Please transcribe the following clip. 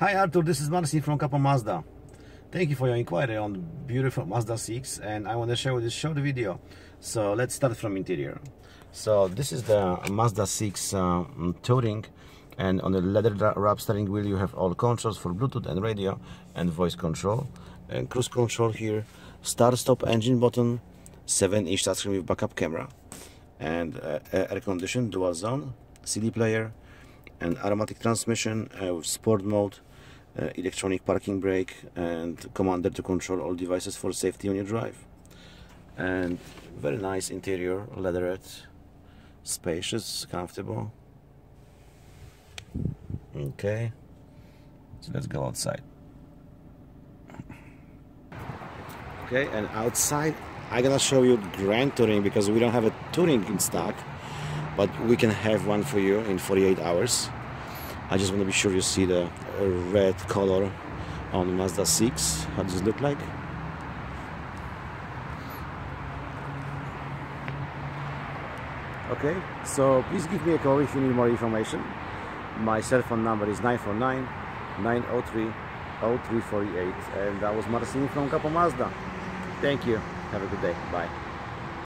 Hi Artur, this is Marcin from Capo Mazda. Thank you for your inquiry on beautiful Mazda 6 and I want to share with this short video. So let's start from interior. So this is the Mazda 6 uh, Touring and on the leather wrap steering wheel you have all controls for Bluetooth and radio and voice control and cruise control here, start stop engine button, 7 inch touchscreen with backup camera and uh, air condition dual zone, CD player and automatic transmission uh, with sport mode uh, electronic parking brake and commander to control all devices for safety on your drive. And very nice interior leatherette spacious comfortable. Okay. So let's go outside. Okay and outside I'm gonna show you Grand Touring because we don't have a Touring in stock but we can have one for you in 48 hours I just want to be sure you see the red color on the Mazda 6 how does it look like? Okay so please give me a call if you need more information. My cell phone number is 949 903 0348 and that was Marcin from Capo Mazda. Thank you. Have a good day. Bye